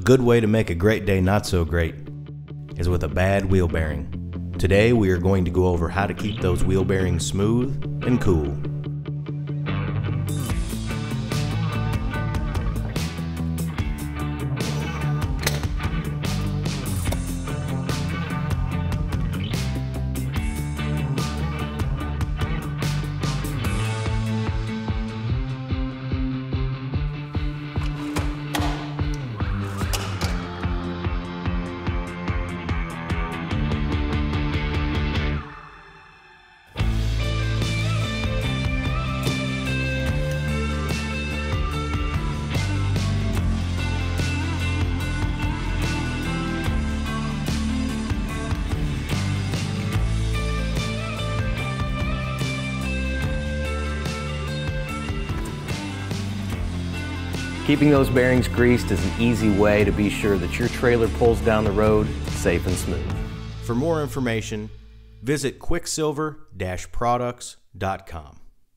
A good way to make a great day not so great is with a bad wheel bearing. Today we are going to go over how to keep those wheel bearings smooth and cool. Keeping those bearings greased is an easy way to be sure that your trailer pulls down the road safe and smooth. For more information, visit quicksilver-products.com.